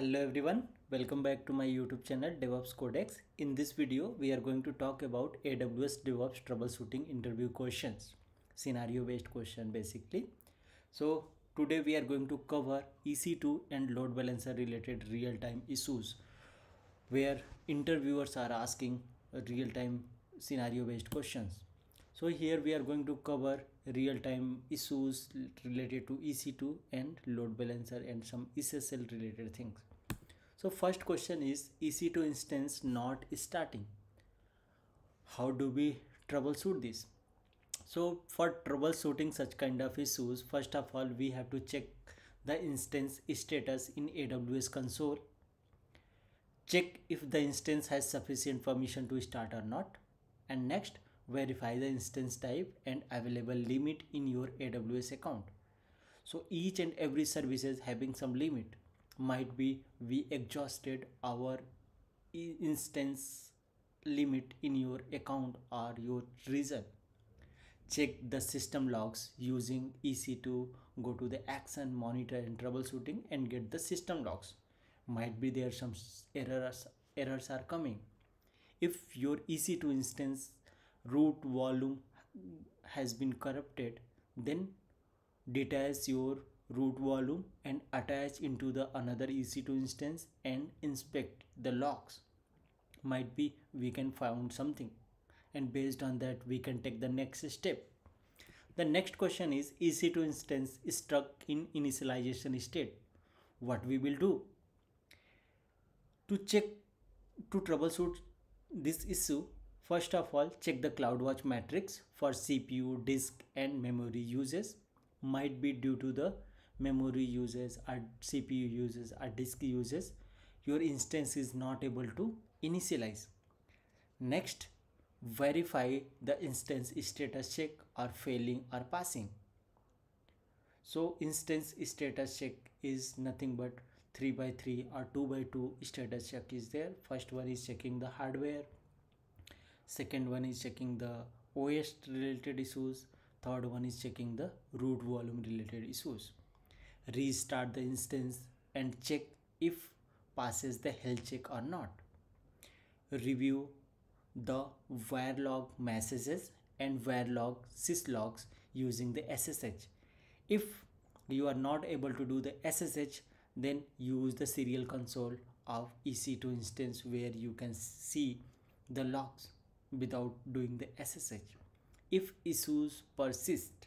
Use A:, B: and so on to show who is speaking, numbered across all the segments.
A: Hello everyone, welcome back to my YouTube channel DevOps Codex. In this video, we are going to talk about AWS DevOps troubleshooting interview questions, scenario based question basically. So today we are going to cover EC2 and load balancer related real time issues where interviewers are asking real time scenario based questions. So here we are going to cover real time issues related to EC2 and load balancer and some SSL related things. So first question is EC2 instance not starting. How do we troubleshoot this? So for troubleshooting such kind of issues, first of all we have to check the instance status in AWS console. Check if the instance has sufficient permission to start or not. And next verify the instance type and available limit in your AWS account. So each and every services having some limit might be we exhausted our instance limit in your account or your region. Check the system logs using EC2, go to the action, monitor and troubleshooting and get the system logs. Might be there some errors errors are coming. If your EC2 instance root volume has been corrupted then detach your root volume and attach into the another ec2 instance and inspect the logs might be we can find something and based on that we can take the next step. The next question is ec2 instance is stuck in initialization state. What we will do? To check to troubleshoot this issue First of all, check the CloudWatch metrics for CPU, disk and memory uses. Might be due to the memory uses or CPU uses or disk uses. Your instance is not able to initialize. Next, verify the instance status check or failing or passing. So instance status check is nothing but 3 by 3 or 2 by 2 status check is there. First one is checking the hardware second one is checking the OS related issues third one is checking the root volume related issues restart the instance and check if passes the health check or not. Review the log messages and var log syslogs using the SSH if you are not able to do the SSH then use the serial console of EC2 instance where you can see the logs without doing the SSH. If issues persist,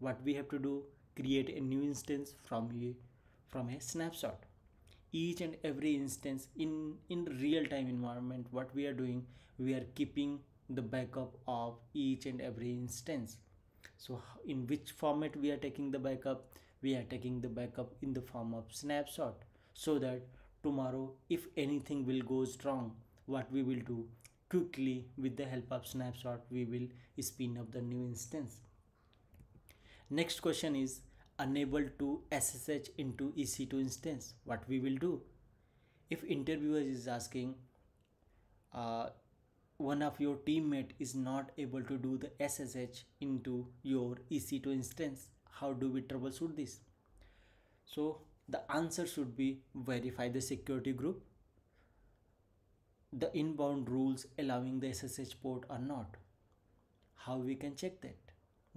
A: what we have to do, create a new instance from a, from a snapshot. Each and every instance in, in real time environment, what we are doing, we are keeping the backup of each and every instance. So in which format we are taking the backup? We are taking the backup in the form of snapshot so that tomorrow if anything will goes wrong, what we will do, quickly with the help of snapshot we will spin up the new instance next question is unable to ssh into ec2 instance what we will do if interviewer is asking uh, one of your teammate is not able to do the ssh into your ec2 instance how do we troubleshoot this so the answer should be verify the security group the inbound rules allowing the SSH port or not. How we can check that?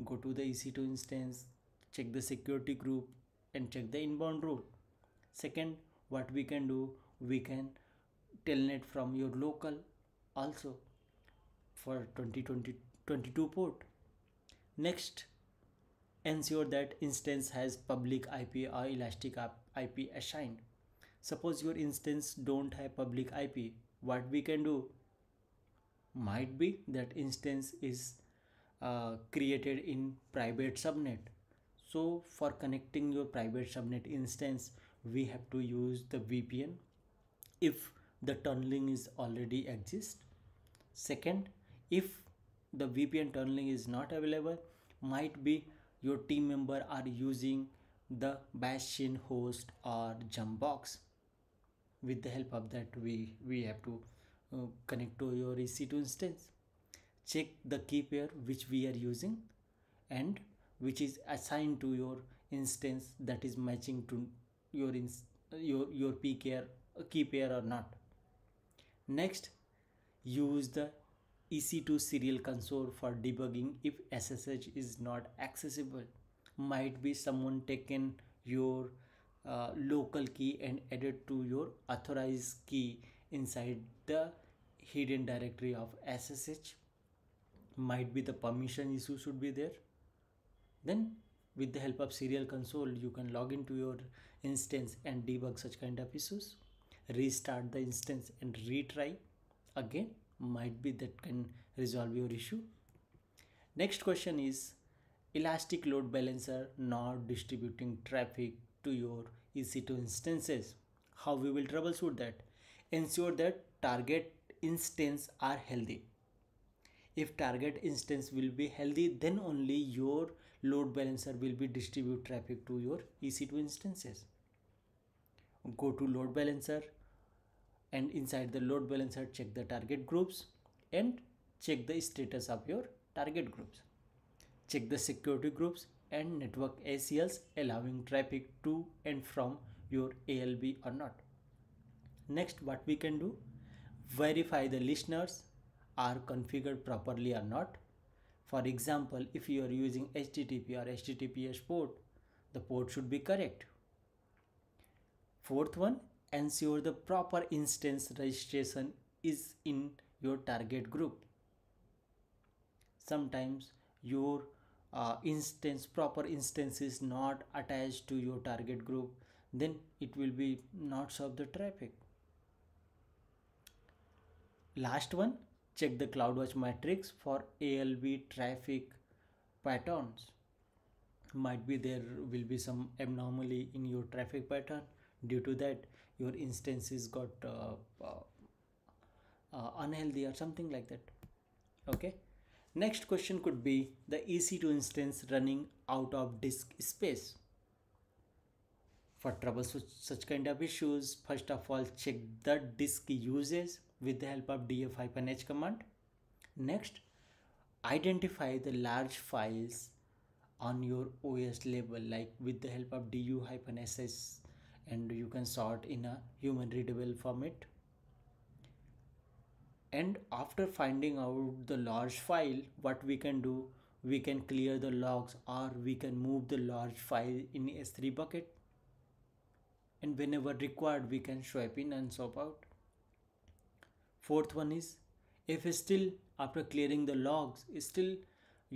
A: Go to the EC2 instance, check the security group and check the inbound rule. Second, what we can do, we can telnet from your local also for 2020 22 port. Next, ensure that instance has public IP or elastic IP assigned. Suppose your instance don't have public IP, what we can do might be that instance is uh, created in private subnet so for connecting your private subnet instance we have to use the vpn if the tunneling is already exist. Second if the vpn tunneling is not available might be your team member are using the bastion host or jumpbox. With the help of that we we have to uh, connect to your ec2 instance. Check the key pair which we are using and which is assigned to your instance that is matching to your your your p pair key pair or not. Next use the ec2 serial console for debugging if ssh is not accessible. Might be someone taken your uh, local key and added to your authorized key inside the hidden directory of ssh might be the permission issue should be there then with the help of serial console you can log into your instance and debug such kind of issues. Restart the instance and retry. Again might be that can resolve your issue. Next question is elastic load balancer not distributing traffic to your ec2 instances. How we will troubleshoot that? Ensure that target instance are healthy. If target instance will be healthy then only your load balancer will be distribute traffic to your ec2 instances. Go to load balancer and inside the load balancer check the target groups and check the status of your target groups. Check the security groups and network ACLs allowing traffic to and from your ALB or not. Next what we can do? Verify the listeners are configured properly or not for example, if you are using HTTP or HTTPS port, the port should be correct. Fourth one, ensure the proper instance registration is in your target group. Sometimes your uh, instance, proper instance is not attached to your target group, then it will be not serve the traffic. Last one, check the CloudWatch metrics for ALB traffic patterns. Might be there will be some abnormally in your traffic pattern. Due to that, your instances got uh, uh, uh, unhealthy or something like that. Okay. Next question could be the EC2 instance running out of disk space. For troubleshoot such kind of issues, first of all check the disk usage with the help of df-h command. Next, identify the large files on your OS label like with the help of du-ss and you can sort in a human readable format. And after finding out the large file, what we can do, we can clear the logs or we can move the large file in S3 bucket. And whenever required, we can swap in and swap out fourth one is if still after clearing the logs still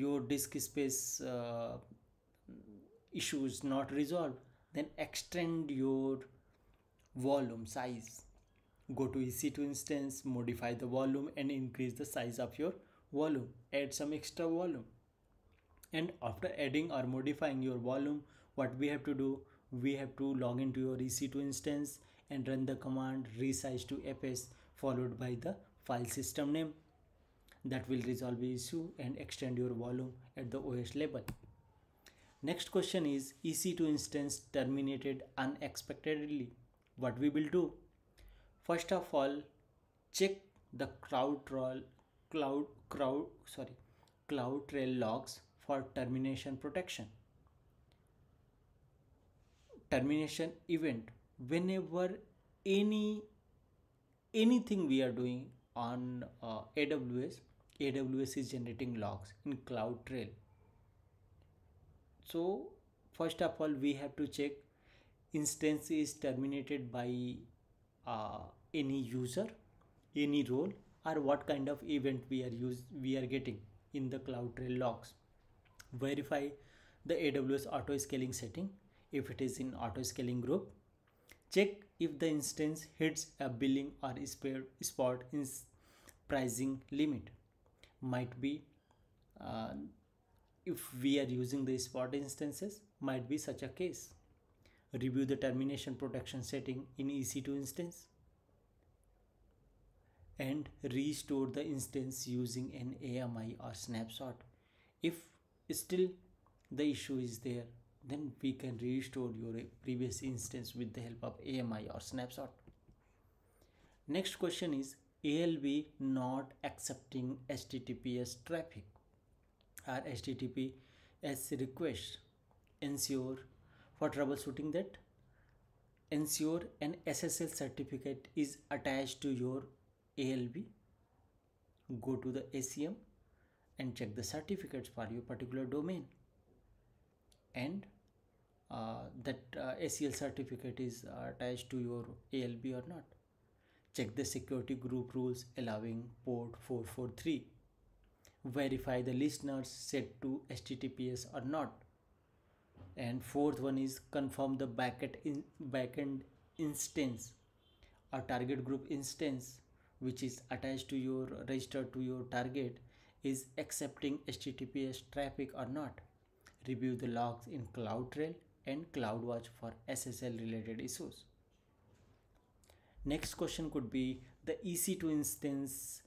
A: your disk space uh, issue is not resolved then extend your volume size. Go to ec2 instance modify the volume and increase the size of your volume. Add some extra volume. And after adding or modifying your volume what we have to do we have to log into your ec2 instance and run the command resize to fs followed by the file system name that will resolve the issue and extend your volume at the OS level. Next question is EC2 instance terminated unexpectedly. What we will do? First of all, check the cloud crowd sorry CloudTrail logs for termination protection. Termination event whenever any anything we are doing on uh, AWS, AWS is generating logs in CloudTrail. So first of all, we have to check instance is terminated by uh, any user, any role, or what kind of event we are use we are getting in the CloudTrail logs. Verify the AWS auto scaling setting if it is in auto scaling group Check if the instance hits a billing or spare spot in pricing limit. Might be uh, if we are using the spot instances, might be such a case. Review the termination protection setting in EC2 instance and restore the instance using an AMI or snapshot. If still the issue is there, then we can restore your previous instance with the help of AMI or snapshot. Next question is ALB not accepting HTTPS traffic or HTTPS request. Ensure for troubleshooting that ensure an SSL certificate is attached to your ALB. Go to the ACM and check the certificates for your particular domain and uh, that uh, ACL certificate is attached to your ALB or not. Check the security group rules allowing port 443. Verify the listeners set to HTTPS or not. And fourth one is confirm the backend in backend instance or target group instance which is attached to your register to your target is accepting HTTPS traffic or not. Review the logs in CloudTrail and CloudWatch for SSL related issues. Next question could be the EC2 instance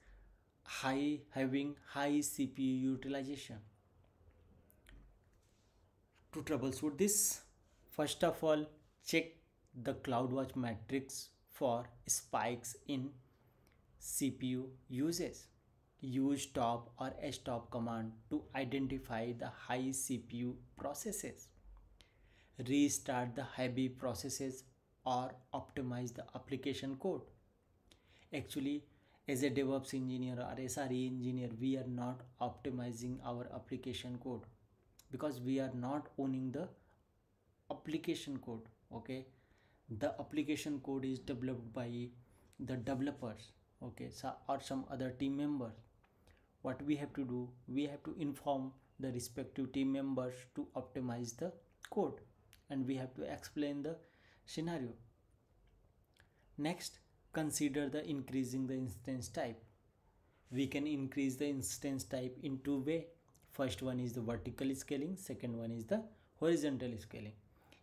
A: high having high CPU utilization. To troubleshoot this, first of all, check the CloudWatch metrics for spikes in CPU usage. Use stop or stop command to identify the high CPU processes. Restart the heavy processes or optimize the application code. Actually, as a DevOps engineer or SRE engineer, we are not optimizing our application code because we are not owning the application code. Okay, the application code is developed by the developers okay so or some other team members what we have to do we have to inform the respective team members to optimize the code and we have to explain the scenario. Next consider the increasing the instance type. We can increase the instance type in two way. First one is the vertical scaling second one is the horizontal scaling.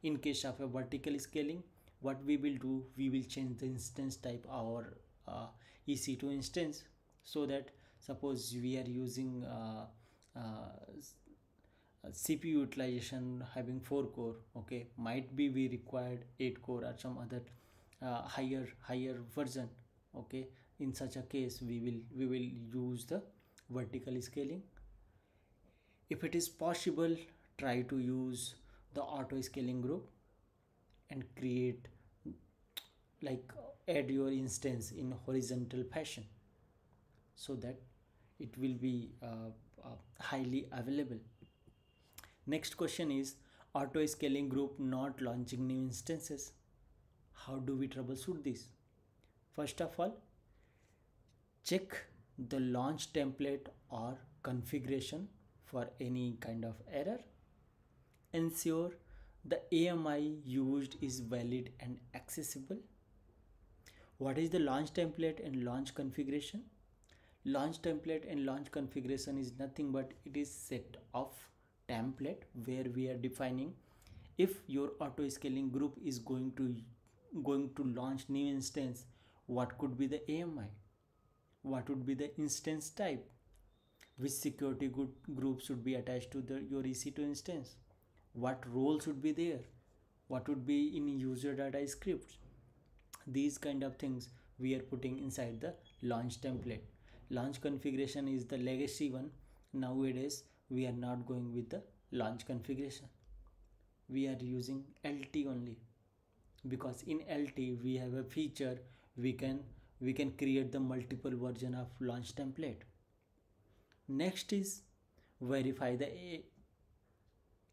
A: In case of a vertical scaling what we will do we will change the instance type our uh, ec2 instance so that suppose we are using uh, uh, cpu utilization having 4 core okay might be we required 8 core or some other uh, higher higher version okay. In such a case we will we will use the vertical scaling. If it is possible try to use the auto scaling group and create like add your instance in horizontal fashion so that it will be uh, uh, highly available. Next question is auto scaling group not launching new instances. How do we troubleshoot this? First of all check the launch template or configuration for any kind of error. Ensure the AMI used is valid and accessible. What is the launch template and launch configuration launch template and launch configuration is nothing but it is set of template where we are defining if your auto scaling group is going to going to launch new instance what could be the AMI what would be the instance type? Which security group should be attached to the your EC2 instance? What role should be there? What would be in user data scripts? These kind of things we are putting inside the launch template launch configuration is the legacy one. Nowadays we are not going with the launch configuration. We are using lt only. Because in lt we have a feature we can we can create the multiple version of launch template. Next is verify the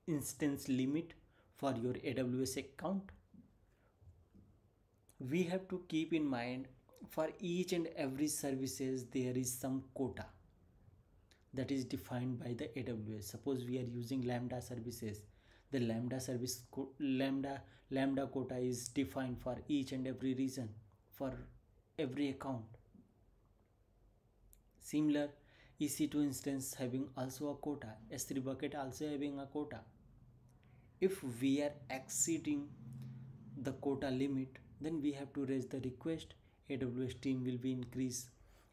A: instance limit for your aws account. We have to keep in mind for each and every services there is some quota that is defined by the aws suppose we are using lambda services. The lambda service lambda lambda quota is defined for each and every region for every account. Similar ec2 instance having also a quota s3 bucket also having a quota. If we are exceeding the quota limit then we have to raise the request aws team will be increased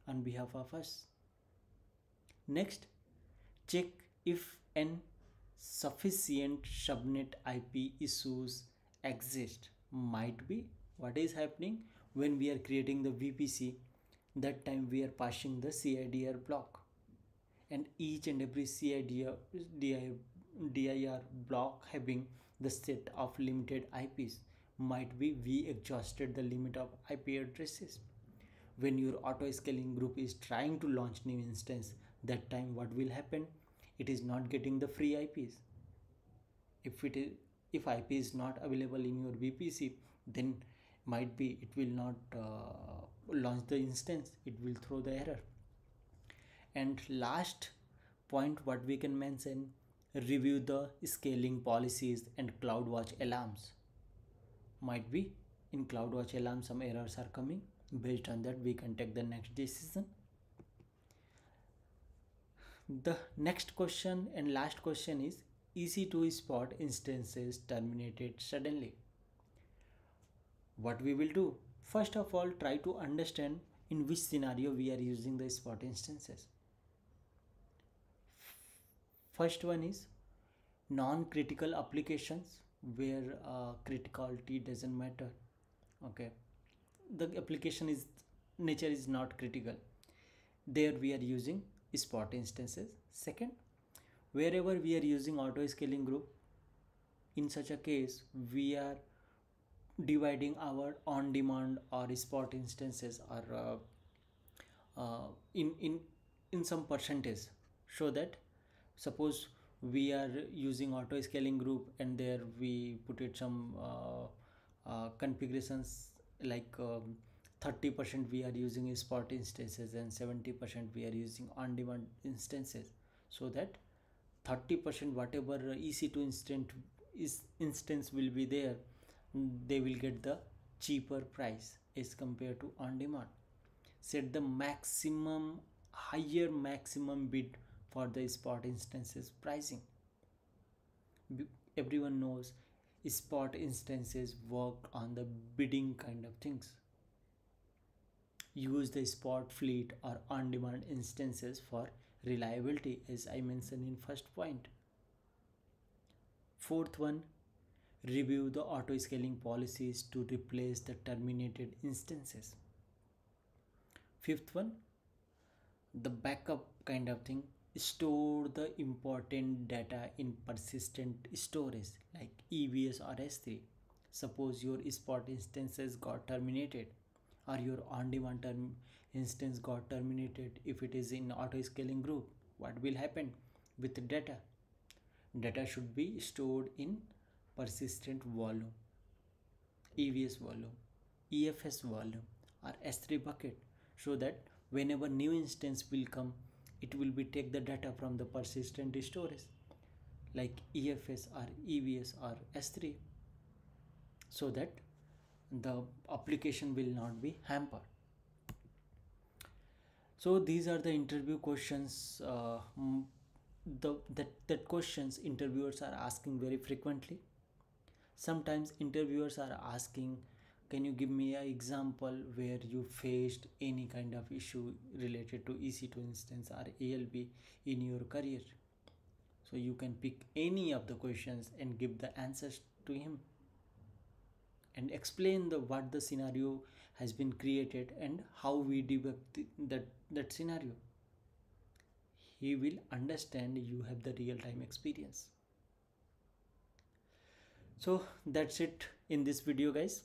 A: on behalf of us. Next check if an sufficient subnet ip issues exist. Might be. What is happening? When we are creating the vpc that time we are passing the CIDR block. And each and every CIDR DIR block having the set of limited IPs might be we exhausted the limit of ip addresses. When your auto scaling group is trying to launch new instance that time what will happen? It is not getting the free ips if it is if ip is not available in your vpc then might be it will not uh, launch the instance. It will throw the error. And last point what we can mention review the scaling policies and CloudWatch alarms might be. In CloudWatch alarm some errors are coming. Based on that we can take the next decision. The next question and last question is EC2 spot instances terminated suddenly. What we will do? First of all try to understand in which scenario we are using the spot instances. First one is non-critical applications where uh, criticality doesn't matter okay? The application is nature is not critical. There we are using spot instances. Second wherever we are using auto scaling group in such a case we are dividing our on demand or spot instances or uh, uh, in in in some percentage so that suppose we are using auto scaling group and there we put it some uh, uh, configurations like 30% um, we are using spot instances and 70% we are using on demand instances. So that 30% whatever ec2 instant is instance will be there they will get the cheaper price as compared to on demand set the maximum higher maximum bid for the spot instances pricing. Everyone knows spot instances work on the bidding kind of things. Use the spot fleet or on demand instances for reliability as i mentioned in first point. point. Fourth one review the auto scaling policies to replace the terminated instances. Fifth one the backup kind of thing store the important data in persistent storage like EBS or S3 suppose your spot instances got terminated or your on-demand term instance got terminated. If it is in auto scaling group what will happen with data? Data should be stored in persistent volume EBS volume EFS volume or S3 bucket so that whenever new instance will come it will be take the data from the persistent storage like EFS or EBS or S3 so that the application will not be hampered. So these are the interview questions uh, the that, that questions interviewers are asking very frequently. Sometimes interviewers are asking can you give me an example where you faced any kind of issue related to ec2 instance or alb in your career? So you can pick any of the questions and give the answers to him. And explain the what the scenario has been created and how we debug that that scenario. He will understand you have the real time experience. So that's it in this video guys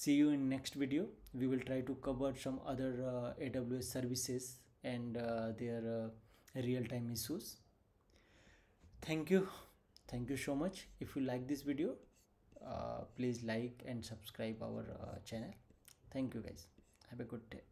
A: see you in next video. We will try to cover some other uh, aws services and uh, their uh, real-time issues. Thank you. Thank you so much. If you like this video uh, please like and subscribe our uh, channel. Thank you guys. Have a good day